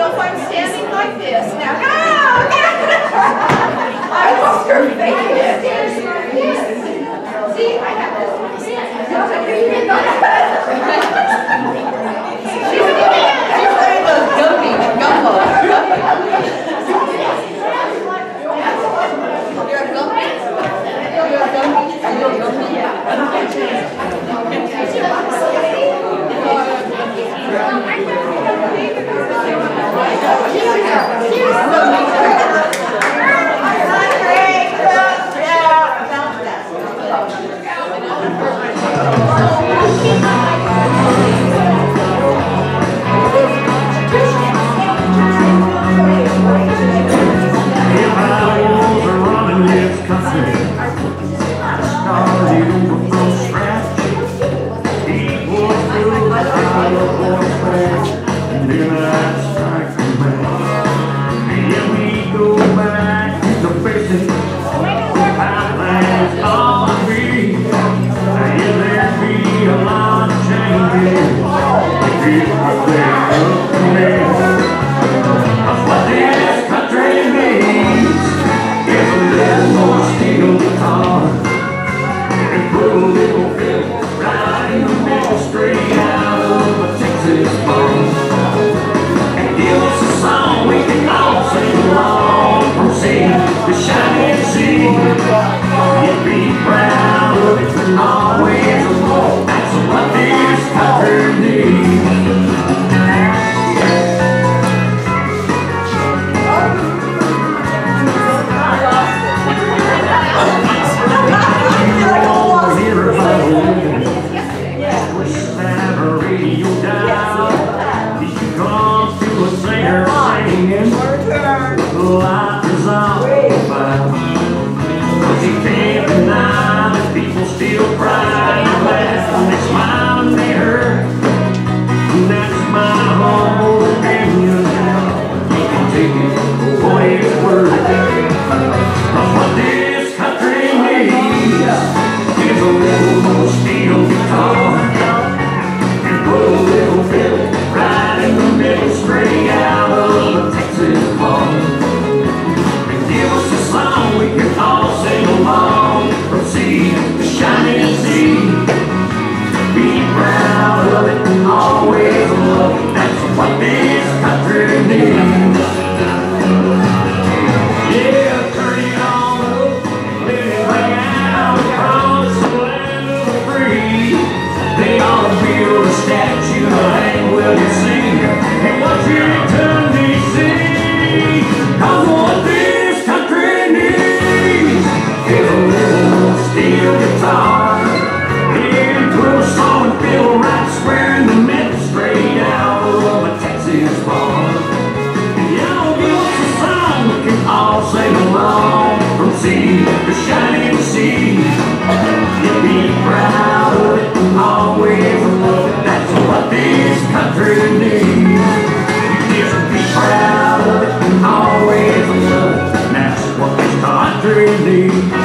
know if I'm standing like this. Now, go! I lost her face. I keep my faith up to. you.